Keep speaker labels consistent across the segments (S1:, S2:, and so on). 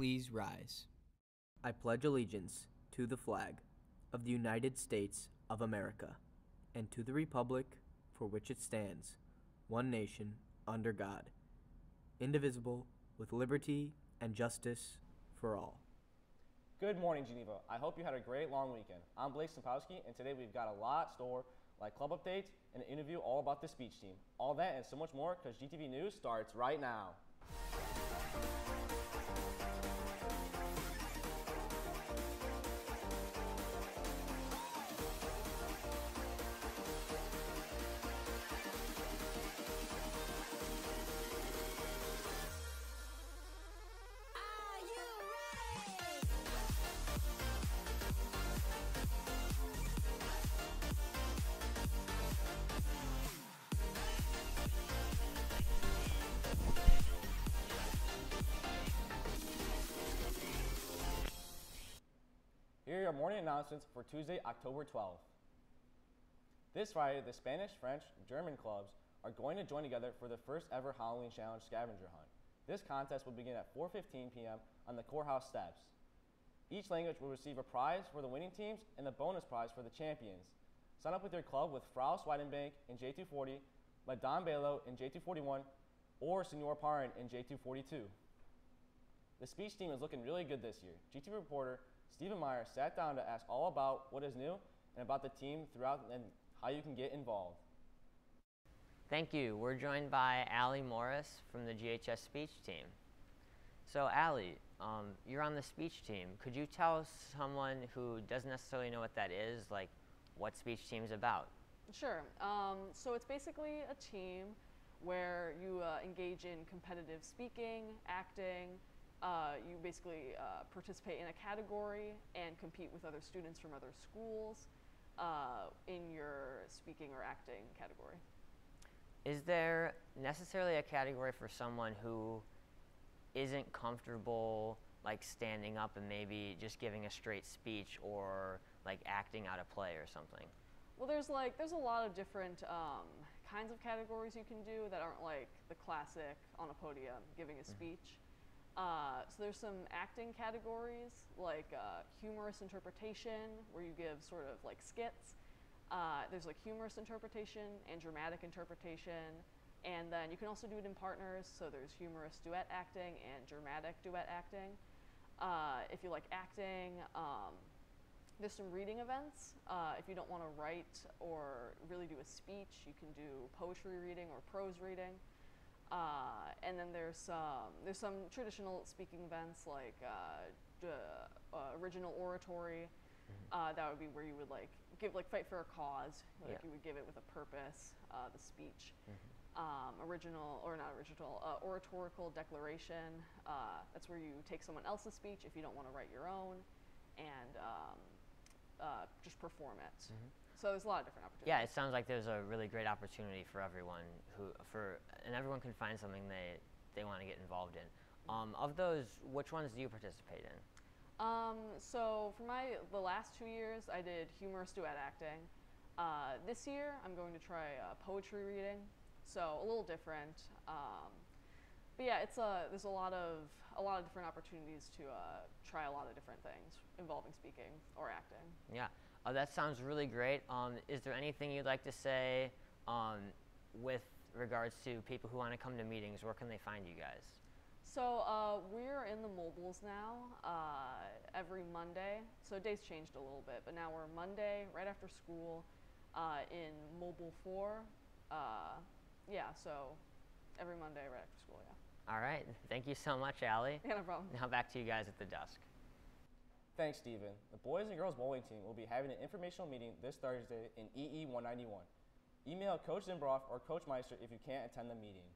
S1: Please rise.
S2: I pledge allegiance to the flag of the United States of America and to the republic for which it stands, one nation, under God, indivisible, with liberty and justice for all.
S3: Good morning, Geneva. I hope you had a great long weekend. I'm Blake Stempowski, and today we've got a lot store like club updates and an interview all about the speech team. All that and so much more because GTV News starts right now. Morning announcements for Tuesday, October 12th. This Friday, the Spanish, French, German clubs are going to join together for the first ever Halloween Challenge scavenger hunt. This contest will begin at 4.15 p.m. on the courthouse steps. Each language will receive a prize for the winning teams and the bonus prize for the champions. Sign up with your club with Frau Sweidenbank in J240, Madame Belo in J241, or Senor Parin in J242. The speech team is looking really good this year. GT reporter Steven Mayer sat down to ask all about what is new and about the team throughout and how you can get involved.
S4: Thank you. We're joined by Allie Morris from the GHS speech team. So, Allie, um, you're on the speech team. Could you tell someone who doesn't necessarily know what that is, like what speech team is about?
S5: Sure. Um, so it's basically a team where you uh, engage in competitive speaking, acting. Uh, you basically uh, participate in a category and compete with other students from other schools uh, in your speaking or acting category.
S4: Is there necessarily a category for someone who isn't comfortable like standing up and maybe just giving a straight speech or like acting out a play or something?
S5: Well, there's like there's a lot of different um, kinds of categories you can do that aren't like the classic on a podium giving a speech. Uh, so there's some acting categories like uh, humorous interpretation, where you give sort of like skits. Uh, there's like humorous interpretation and dramatic interpretation, and then you can also do it in partners. So there's humorous duet acting and dramatic duet acting. Uh, if you like acting, um, there's some reading events. Uh, if you don't want to write or really do a speech, you can do poetry reading or prose reading. Uh, and then there's some there's some traditional speaking events like uh, uh, original oratory. Uh, that would be where you would like give like fight for a cause. Like
S4: Yeah.
S5: you would give it with a purpose. Uh, the speech.
S4: Mm-hmm.
S5: Um, original or not original uh, oratorical declaration. Uh, that's where you take someone else's speech if you don't want to write your own, and um, uh, just perform it. So there's a lot of different opportunities.
S4: Yeah, it sounds like there's a really great opportunity for everyone who for and everyone can find something they they want to get involved in. Um, of those, which ones do you participate in?
S5: Um, so for my the last two years, I did humorous duet acting. Uh, this year, I'm going to try uh, poetry reading, so a little different. Um, but yeah, it's a there's a lot of a lot of different opportunities to uh, try a lot of different things involving speaking or acting.
S4: Yeah, uh, that sounds really great. Um, is there anything you'd like to say um, with regards to people who want to come to meetings? Where can they find you guys?
S5: So uh, we're in the mobiles now uh, every Monday. So days changed a little bit, but now we're Monday right after school uh, in Mobile Four. Uh, yeah, so every Monday right after school. Yeah,
S4: All right, thank you so much, Allie.
S5: yeah, no problem.
S4: Now back to you guys at the desk.
S3: Thanks, Steven. The boys and girls bowling team will be having an informational meeting this Thursday in EE 191. Email Coach Zimbroff or Coach Meister if you can't attend the meeting.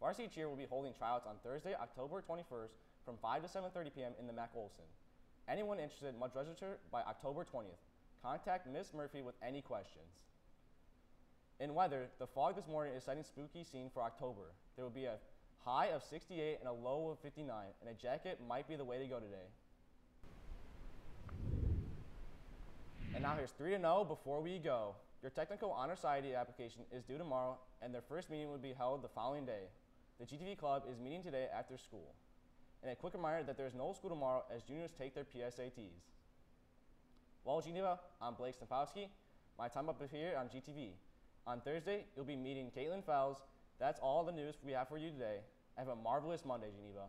S3: Varsity Cheer will be holding tryouts on Thursday, October 21st from 5 to 7.30 p.m. in the Mac Olson. Anyone interested must register by October 20th. Contact Miss Murphy with any questions. In weather, the fog this morning is setting spooky scene for October. There will be a high of 68 and a low of 59, and a jacket might be the way to go today. And now here's 3 to know before we go. Your technical honor society application is due tomorrow, and their first meeting will be held the following day. The GTV Club is meeting today after school. And a quick reminder that there is no school tomorrow as juniors take their PSATs. Well, Geneva, I'm Blake Stempowski. My time up is here on GTV. On Thursday, you'll be meeting Caitlin Fowles. That's all the news we have for you today. Have a marvelous Monday, Geneva.